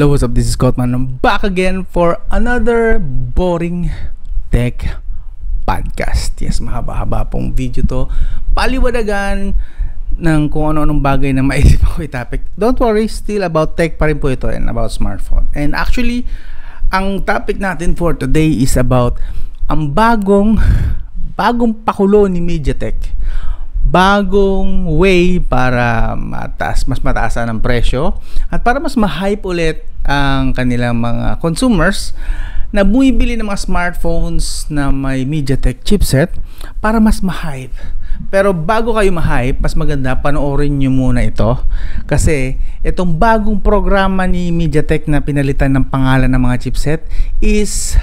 Hello, what's up? This is Cotman. I'm back again for another boring tech podcast. Yes, mahaba-haba pong video to. Paliwanagan ng kung ano-anong bagay na maisip ako i-topic. Don't worry, still about tech pa rin po ito and about smartphone. And actually, ang topic natin for today is about ang bagong bagong pakulo ni MediaTek bagong way para mataas, mas mataasan ang presyo at para mas ma-hype ulit ang kanilang mga consumers na bumibili ng mga smartphones na may MediaTek chipset para mas ma-hype. Pero bago kayo ma-hype, mas maganda panoorin nyo muna ito kasi itong bagong programa ni MediaTek na pinalitan ng pangalan ng mga chipset is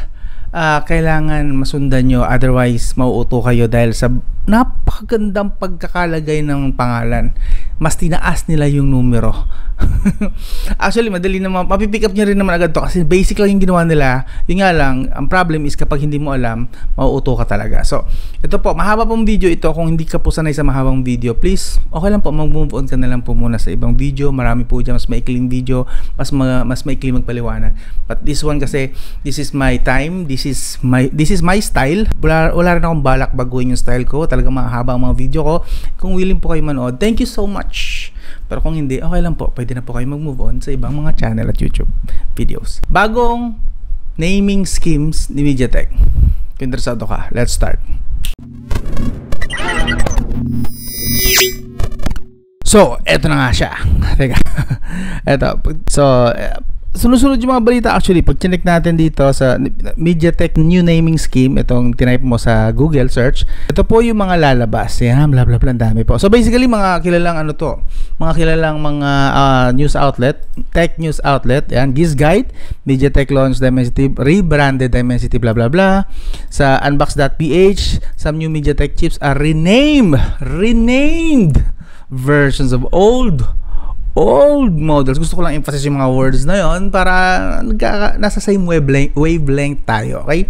uh, kailangan masundan nyo otherwise mauuto kayo dahil sa napakagandang pagkakalagay ng pangalan. Mas tinaas nila yung numero. Actually, madali naman. Mapipick up niya rin naman agad to kasi basic lang yung ginawa nila. Yung nga lang, ang problem is kapag hindi mo alam, mauuto ka talaga. So, ito po, mahaba pong video ito. Kung hindi ka po sanay sa mahabang video, please, okay lang po, mag-move on ka na lang po muna sa ibang video. Marami po dyan, mas maikling video, mas, ma- mas maikling magpaliwanag. But this one kasi, this is my time, this is my, this is my style. Wala, wala rin akong balak baguhin yung style ko talagang mahaba ang mga video ko. Kung willing po kayo manood, thank you so much. Pero kung hindi, okay lang po. Pwede na po kayo mag-move on sa ibang mga channel at YouTube videos. Bagong naming schemes ni MediaTek. Kung interesado ka, let's start. So, eto na nga siya. Teka. eto. So, sunod-sunod yung mga balita. Actually pag chinek natin dito sa MediaTek new naming scheme itong tinype mo sa Google search ito po yung mga lalabas. Yan bla bla bla dami po. So basically mga kilalang ano to? Mga kilalang mga uh, news outlet tech news outlet. Yan Giz Guide MediaTek launch Dimensity rebranded Dimensity bla bla bla. Sa unbox.ph some new MediaTek chips are renamed renamed versions of old old models. Gusto ko lang emphasize yung mga words na yon para nasa same wavelength, wavelength tayo. Okay?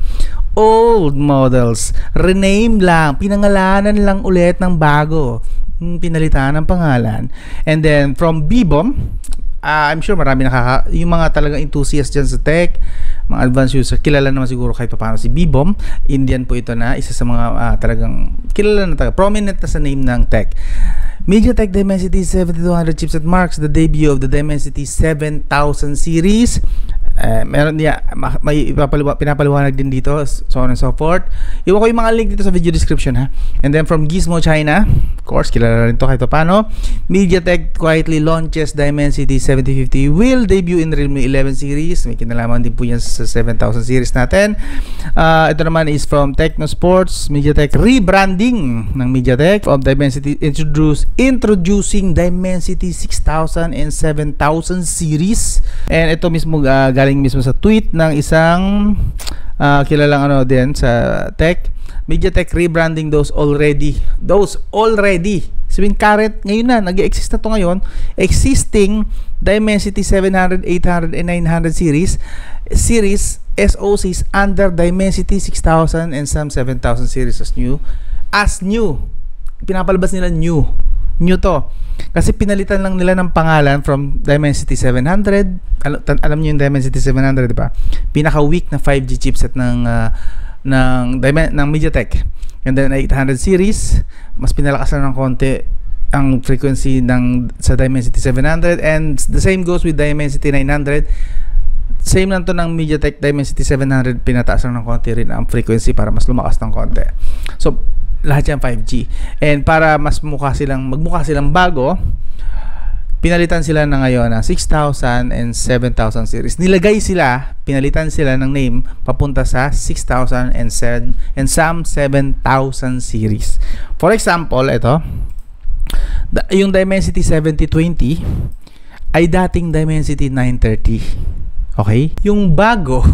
Old models. Rename lang. Pinangalanan lang ulit ng bago. Hmm, pinalitan ng pangalan. And then from Bibom, uh, I'm sure marami nakaka yung mga talagang enthusiast dyan sa tech mga advanced user kilala naman siguro kahit paano si Bibom Indian po ito na isa sa mga uh, talagang kilala na talaga prominent na sa name ng tech MediaTek Dimensity 7200 chipset marks the debut of the Dimensity 7000 series. Uh, meron niya, may ipapaliwa, pinapaliwanag din dito, so on and so forth. Iwan ko yung mga link dito sa video description ha. And then from Gizmo China, of course, kilala rin to kahit paano. MediaTek quietly launches Dimensity 7050 will debut in Realme 11 series. May kinalaman din po yan sa 7000 series natin. Uh, ito naman is from Techno Sports, MediaTek rebranding ng MediaTek of Dimensity introduce introducing Dimensity 6000 and 7000 series. And ito mismo uh, galing mismo sa tweet ng isang uh, kilalang ano din sa tech. MediaTek rebranding those already. Those already. Sabihin current ngayon na, nag-exist na to ngayon. Existing Dimensity 700, 800, and 900 series series SOCs under Dimensity 6000 and some 7000 series as new as new pinapalabas nila new new to. Kasi pinalitan lang nila ng pangalan from Dimensity 700 alam, alam niyo yung Dimensity 700 di ba? Pinaka weak na 5G chipset ng uh, ng ng MediaTek. And then 800 series. Mas pinalakas lang ng konti ang frequency ng sa Dimensity 700 and the same goes with Dimensity 900 same lang to ng MediaTek. Dimensity 700 pinataas lang ng konti rin ang frequency para mas lumakas ng konti. So lahat yan 5G and para mas mukha silang magmukha silang bago pinalitan sila na ngayon ng 6,000 and 7,000 series. Nilagay sila pinalitan sila ng name papunta sa 6,000 and, 7, and some 7,000 series. For example ito yung Dimensity 7020 ay dating Dimensity 930 Okay? Yung bago,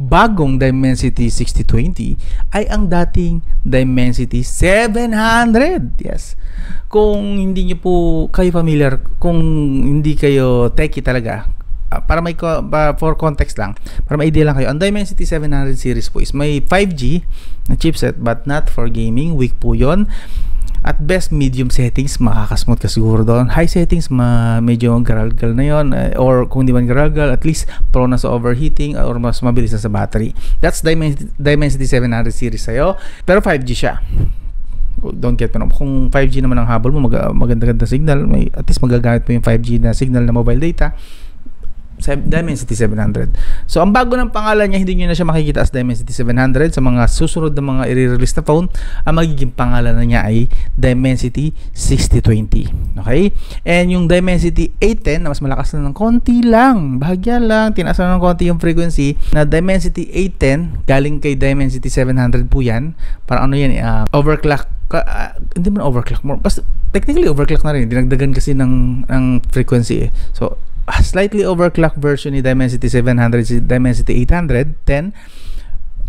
bagong Dimensity 6020 ay ang dating Dimensity 700. Yes. Kung hindi niyo po kayo familiar, kung hindi kayo techie talaga, uh, para may for context lang, para may idea lang kayo, ang Dimensity 700 series po is may 5G na chipset but not for gaming. Weak po 'yon. At best, medium settings, makakasmooth ka siguro doon. High settings, ma medyo garalgal na yon uh, Or kung di man garalgal, at least prone na sa overheating or mas mabilis na sa battery. That's Dimensity, Dimensity 700 series sa'yo. Pero 5G siya don't get me wrong. Kung 5G naman ang habol mo, mag maganda-ganda signal, may at least magagamit mo yung 5G na signal na mobile data Dimensity 700. So, ang bago ng pangalan niya, hindi niyo na siya makikita as Dimensity 700. Sa mga susunod na mga i-release na phone, ang magiging pangalan na niya ay Dimensity 6020. Okay? And yung Dimensity 810, na mas malakas na ng konti lang, bahagya lang, tinaas na ng konti yung frequency, na Dimensity 810, galing kay Dimensity 700 po yan. Para ano yan, uh, overclock uh, hindi man overclock more basta technically overclock na rin dinagdagan kasi ng ng frequency eh so slightly overclock version ni Dimensity 700 si Dimensity 810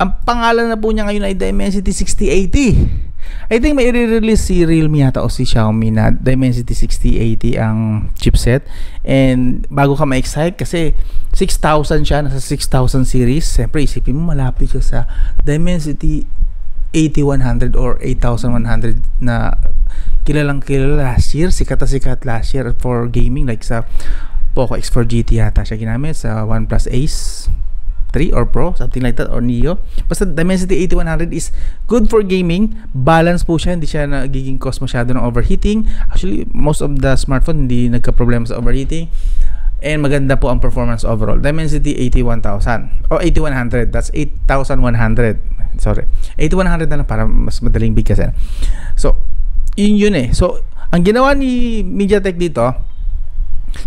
ang pangalan na po niya ngayon ay Dimensity 6080 I think may i-release si Realme yata o si Xiaomi na Dimensity 6080 ang chipset. And bago ka ma-excite kasi 6,000 siya nasa 6,000 series. Siyempre isipin mo malapit siya sa Dimensity 8100 or 8100 na kilalang kilala last year. Sikat na sikat last year for gaming like sa Poco X4 GT yata siya ginamit sa OnePlus Ace 3 or Pro, something like that, or Neo. Basta Dimensity 8100 is good for gaming. Balance po siya, hindi siya nagiging cause masyado ng overheating. Actually, most of the smartphone hindi nagka-problema sa overheating. And maganda po ang performance overall. Dimensity 81000 o 8100. That's 8100. Sorry. 8100 na lang para mas madaling bigkasin. So, yun yun eh. So, ang ginawa ni MediaTek dito,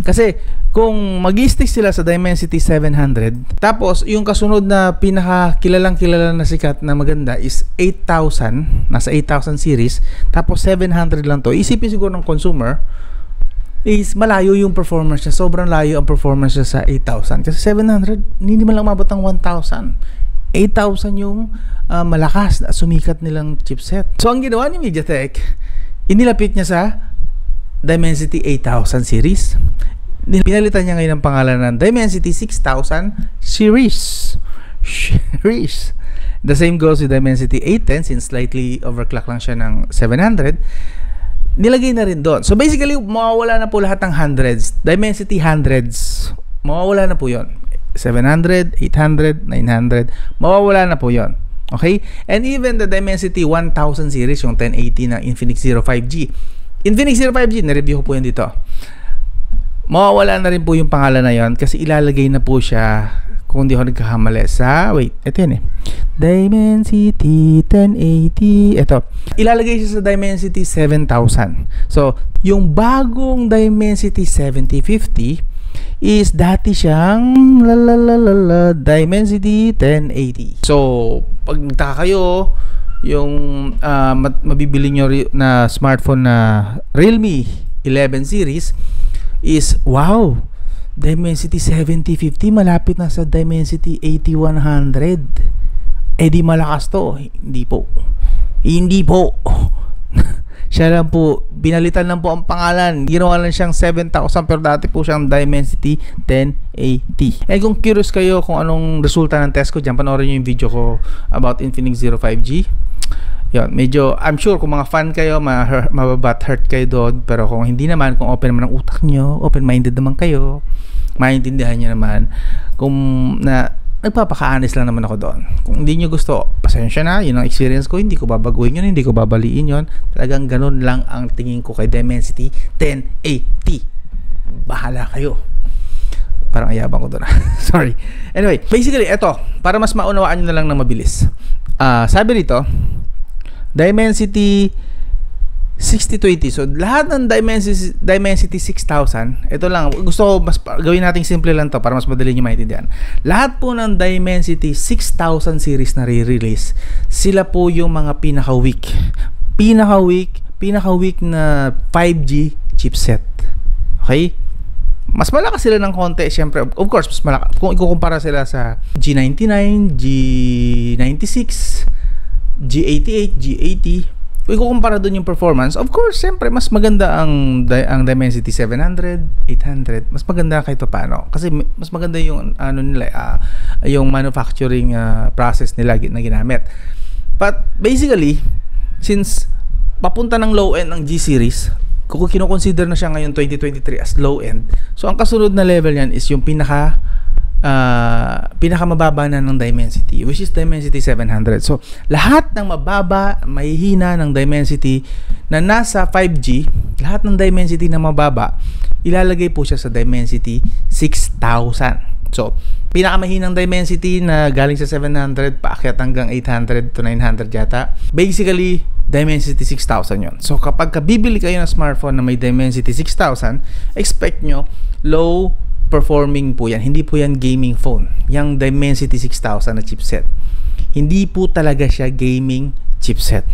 kasi kung mag-stick sila sa Dimensity 700, tapos yung kasunod na pinaka kilalang kilala na sikat na maganda is 8000, nasa 8000 series, tapos 700 lang to. Isipin siguro ng consumer, is malayo yung performance niya. Sobrang layo ang performance niya sa 8,000. Kasi 700, hindi man lang mabot ang 1,000. 8,000 yung uh, malakas na sumikat nilang chipset. So, ang ginawa ni MediaTek, inilapit niya sa Dimensity 8000 series. Pinalitan niya ngayon ang pangalan ng Dimensity 6000 series. Series. The same goes with Dimensity 810 since slightly overclock lang siya ng 700. Nilagay na rin doon. So basically, mawawala na po lahat ng hundreds. Dimensity hundreds. Mawawala na po yon 700, 800, 900. Mawawala na po yon Okay? And even the Dimensity 1000 series, yung 1080 na Infinix Zero 5G, Infinix Zero 5G, na-review ko po yan dito. Mawawala na rin po yung pangalan na yon kasi ilalagay na po siya kung hindi ako nagkakamali sa, wait, ito yun eh. Dimensity 1080. Ito. Ilalagay siya sa Dimensity 7000. So, yung bagong Dimensity 7050 is dati siyang la la la la, la Dimensity 1080. So, pag nagtaka kayo, yung uh, mabibili nyo na smartphone na Realme 11 series is wow Dimensity 7050 malapit na sa Dimensity 8100 eh di malakas to hindi po hindi po siya lang po, binalitan lang po ang pangalan. Ginawa lang siyang 7,000 pero dati po siyang Dimensity 1080. And kung curious kayo kung anong resulta ng test ko, dyan panoorin nyo yung video ko about Infinix Zero 5G. Yun, medyo, I'm sure kung mga fan kayo, mababat hurt kayo doon. Pero kung hindi naman, kung open naman ang utak nyo, open-minded naman kayo, maintindihan nyo naman kung na nagpapaka-honest lang naman ako doon. Kung hindi nyo gusto, pasensya na, yun ang experience ko, hindi ko babaguhin yun, hindi ko babaliin yun. Talagang ganun lang ang tingin ko kay Dimensity 1080. Bahala kayo. Parang ayabang ko doon. Sorry. Anyway, basically, eto, para mas maunawaan nyo na lang ng mabilis. Uh, sabi rito, Dimensity 6020. So, lahat ng Dimensity, Dimensity 6000, ito lang, gusto ko mas gawin nating simple lang to para mas madali nyo maintindihan. Lahat po ng Dimensity 6000 series na re-release, sila po yung mga pinaka-weak. Pinaka-weak, pinaka-weak na 5G chipset. Okay? Mas malakas sila ng konti, syempre. Of course, mas malakas. Kung ikukumpara sila sa G99, G96, G88, G80, kung ikukumpara doon yung performance, of course, siyempre, mas maganda ang, ang Dimensity 700, 800, mas maganda kahit paano. Kasi mas maganda yung, ano nila, uh, yung manufacturing uh, process nila na ginamit. But, basically, since papunta ng low end ng G series, kung kino-consider na siya ngayon 2023 as low end. So ang kasunod na level niyan is yung pinaka uh, pinakamababa na ng Dimensity which is Dimensity 700. So lahat ng mababa, mahihina ng Dimensity na nasa 5G, lahat ng Dimensity na mababa, ilalagay po siya sa Dimensity 6000. So, pinakamahinang dimensity na galing sa 700 paakyat hanggang 800 to 900 yata. Basically, Dimensity 6000 yon. So kapag bibili kayo ng smartphone na may Dimensity 6000, expect nyo low performing po yan. Hindi po yan gaming phone. Yung Dimensity 6000 na chipset. Hindi po talaga siya gaming chipset.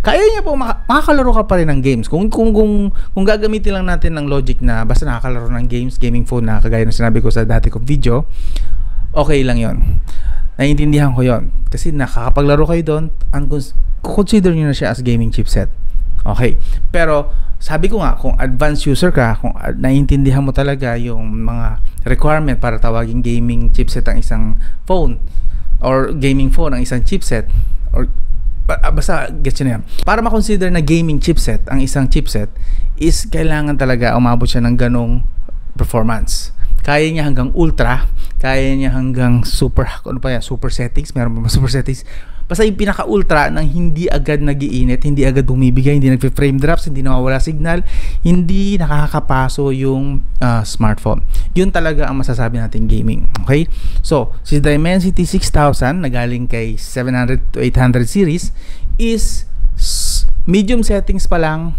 Kaya niya po mak- makakalaro ka pa rin ng games. Kung kung kung kung gagamitin lang natin ng logic na basta nakakalaro ng games, gaming phone na kagaya ng sinabi ko sa dati kong video, okay lang 'yon. Naiintindihan ko 'yon kasi nakakapaglaro kayo doon, consider niyo na siya as gaming chipset. Okay. Pero sabi ko nga kung advanced user ka, kung naiintindihan mo talaga yung mga requirement para tawaging gaming chipset ang isang phone or gaming phone ang isang chipset or basta gets na yan. Para ma-consider na gaming chipset ang isang chipset is kailangan talaga umabot siya ng ganong performance. Kaya niya hanggang ultra, kaya niya hanggang super, ano pa yan, super settings, meron pa super settings, Basta yung pinaka-ultra nang hindi agad nagiinit, hindi agad bumibigay, hindi nagfe-frame drops, hindi nawawala signal, hindi nakakapaso yung uh, smartphone. Yun talaga ang masasabi natin gaming. Okay? So, si Dimensity 6000 na galing kay 700 to 800 series is medium settings pa lang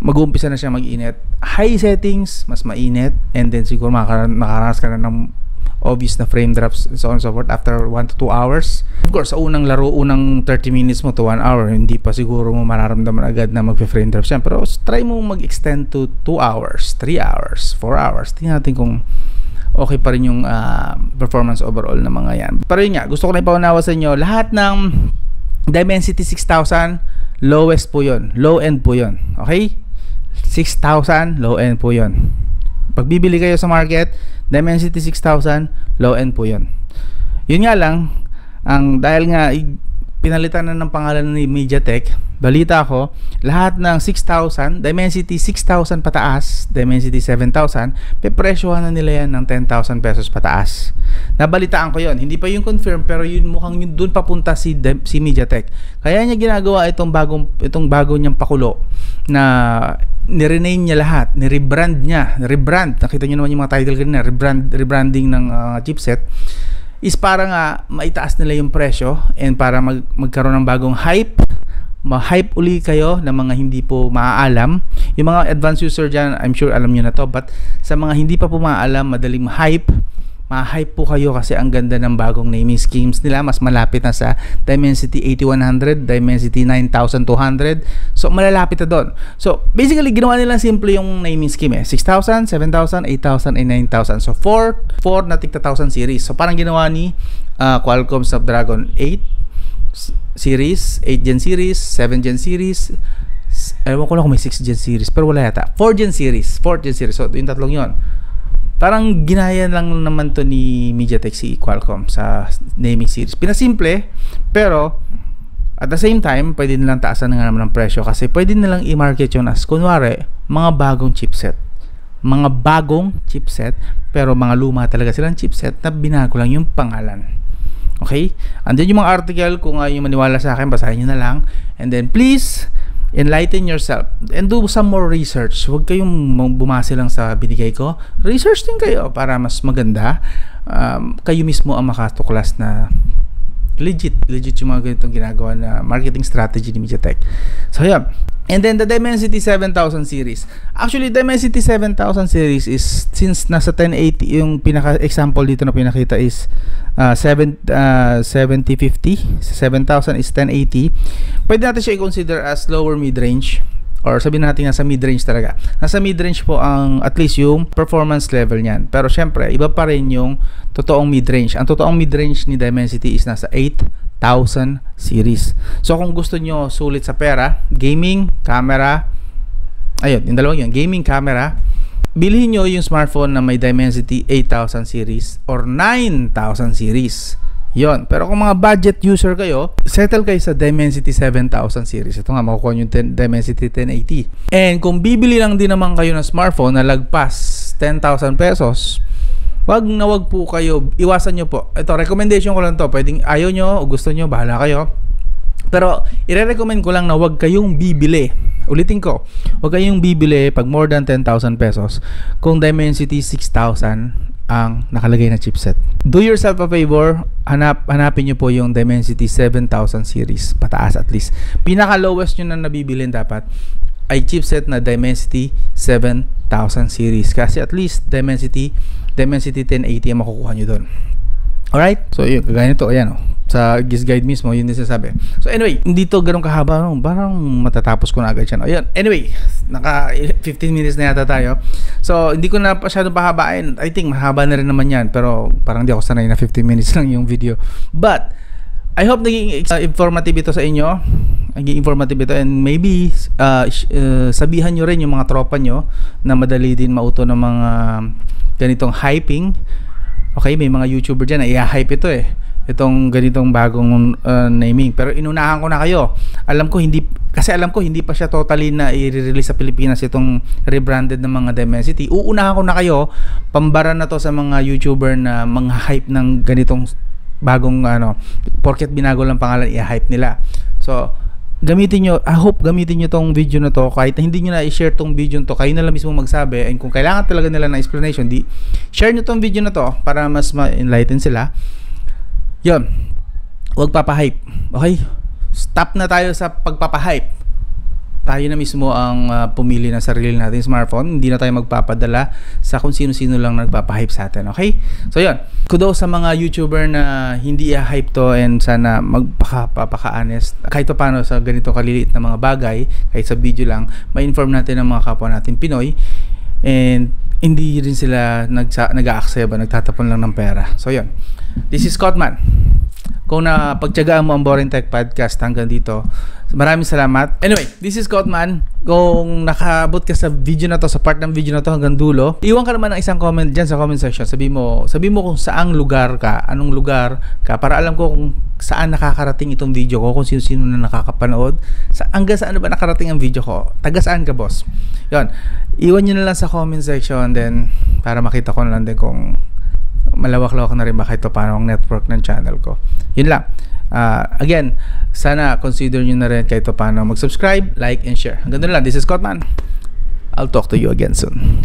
mag-uumpisa na siya mag-init. High settings, mas mainit. And then siguro makakaranas ka na ng obvious na frame drops and so on and so forth after 1 to 2 hours. Of course, sa unang laro, unang 30 minutes mo to 1 hour, hindi pa siguro mo mararamdaman agad na magpe-frame drops yan. Pero try mo mag-extend to 2 hours, 3 hours, 4 hours. Tingnan natin kung okay pa rin yung uh, performance overall ng mga yan. Pero yun nga, gusto ko na ipaunawa sa inyo, lahat ng Dimensity 6000, lowest po yon Low end po yon Okay? 6,000, low end po yon Pag bibili kayo sa market, Dimensity 6000, low end po 'yon. Yun nga lang, ang dahil nga pinalitan na ng pangalan ni MediaTek, balita ko, lahat ng 6,000, Dimensity 6,000 pataas, Dimensity 7,000, pepresyohan na nila yan ng 10,000 pesos pataas. Nabalitaan ko yon hindi pa yung confirm pero yun mukhang yun doon papunta si, si MediaTek. Kaya niya ginagawa itong bagong itong bago niyang pakulo na nirename niya lahat, ni-rebrand niya, rebrand. Nakita niyo naman yung mga title kanina, rebrand, rebranding ng uh, chipset is para nga maitaas nila yung presyo and para mag, magkaroon ng bagong hype ma-hype uli kayo ng mga hindi po maaalam. Yung mga advanced user dyan, I'm sure alam nyo na to. But sa mga hindi pa po maaalam, madaling ma-hype ma-hype po kayo kasi ang ganda ng bagong naming schemes nila. Mas malapit na sa Dimensity 8100 Dimensity 9200 so malalapit na doon. So basically ginawa nila simple yung naming scheme eh. 6000, 7000, 8000 and 9000 so 4 4 na tigta 1000 series. So parang ginawa ni uh, Qualcomm Snapdragon 8 series 8 gen series 7 gen series. Ewan ko lang kung may 6 gen series pero wala yata. 4 gen series 4 gen series. So yung tatlong yon Parang ginaya lang naman to ni MediaTek si Qualcomm sa naming series. Pinasimple, pero at the same time, pwede nilang taasan nga naman ng presyo kasi pwede nilang i-market yun as kunwari, mga bagong chipset. Mga bagong chipset, pero mga luma talaga silang chipset na binago lang yung pangalan. Okay? Andyan yung mga article, kung ayaw maniwala sa akin, basahin nyo na lang. And then please, enlighten yourself and do some more research. Huwag kayong bumase lang sa binigay ko. Research din kayo para mas maganda. Um, kayo mismo ang makatuklas na legit, legit yung mga ganitong ginagawa na marketing strategy ni MediaTek. So, yeah. And then the Dimensity 7000 series. Actually, Dimensity 7000 series is since nasa 1080 yung pinaka example dito na pinakita is uh, 7 uh, 7050, 7000 is 1080. Pwede natin siya i-consider as lower mid-range or sabihin natin nasa mid-range talaga. Nasa mid-range po ang at least yung performance level niyan. Pero syempre, iba pa rin yung totoong mid-range. Ang totoong mid-range ni Dimensity is nasa 8000 series. So kung gusto nyo sulit sa pera, gaming, camera, ayun, yung dalawang yun, gaming, camera, bilhin nyo yung smartphone na may Dimensity 8000 series or 9000 series. Yon. Pero kung mga budget user kayo, settle kayo sa Dimensity 7000 series. Ito nga, makukuha nyo yung 10, Dimensity 1080. And kung bibili lang din naman kayo ng smartphone na lagpas 10,000 pesos, wag na wag po kayo, iwasan nyo po. Ito, recommendation ko lang to. Pwedeng ayaw nyo o gusto nyo, bahala kayo. Pero, ire-recommend ko lang na wag kayong bibili. Ulitin ko, wag kayong bibili pag more than 10,000 pesos kung Dimensity 6000 ang nakalagay na chipset. Do yourself a favor, hanap, hanapin nyo po yung Dimensity 7000 series, pataas at least. Pinaka lowest nyo na nabibilin dapat ay chipset na Dimensity 7000 series kasi at least Dimensity Dimensity 1080 ang makukuha nyo doon. Alright? So, yun, kagaya nito, ayan, oh, sa GIS guide mismo, yun din sinasabi. So, anyway, hindi to ganun kahaba, no? parang matatapos ko na agad siya. No? Ayan, anyway, naka 15 minutes na yata tayo. So, hindi ko na masyadong pahabain. I think mahaba na rin naman yan, pero parang di ako sanay na 15 minutes lang yung video. But, I hope naging uh, informative ito sa inyo. Naging informative ito and maybe uh, uh, sabihan nyo rin yung mga tropa nyo na madali din mauto ng mga ganitong hyping Okay, may mga YouTuber dyan na i-hype ito eh. Itong ganitong bagong uh, naming. Pero inunahan ko na kayo. Alam ko hindi, kasi alam ko hindi pa siya totally na i-release sa Pilipinas itong rebranded ng mga Dimensity. Uunahan ko na kayo, pambara na to sa mga YouTuber na mga hype ng ganitong bagong ano, porket binago lang pangalan, i-hype nila. So, gamitin nyo, I hope gamitin nyo tong video na to. Kahit hindi nyo na i-share tong video to kayo na lang mismo magsabi. And kung kailangan talaga nila ng explanation di share nyo tong video na to para mas ma-enlighten sila. Yun. Huwag papahype. Okay? Stop na tayo sa pagpapahype tayo na mismo ang uh, pumili ng sarili natin smartphone. Hindi na tayo magpapadala sa kung sino-sino lang nagpapahype sa atin. Okay? So, yun. Kudo sa mga YouTuber na hindi i-hype to and sana magpaka-honest. Kahit pa paano sa ganito kaliliit na mga bagay, kahit sa video lang, ma-inform natin ang mga kapwa natin Pinoy. And hindi rin sila ba, nagtatapon lang ng pera. So, yun. This is Scottman. Kung na pagtyagaan mo ang Boring Tech Podcast hanggang dito, maraming salamat. Anyway, this is Cotman. Kung nakabot ka sa video na to, sa part ng video na to hanggang dulo, iwan ka naman ng isang comment dyan sa comment section. Sabi mo, sabi mo kung saang lugar ka, anong lugar ka, para alam ko kung saan nakakarating itong video ko, kung sino-sino na nakakapanood, sa, hanggang saan ba nakarating ang video ko, taga saan ka boss. Yon, iwan nyo na lang sa comment section, then para makita ko na lang din kung malawak-lawak na rin ba kahit paano ang network ng channel ko. Yun lang. Uh, again, sana consider nyo na rin kahit paano mag-subscribe, like, and share. Hanggang doon lang. This is Cotman. I'll talk to you again soon.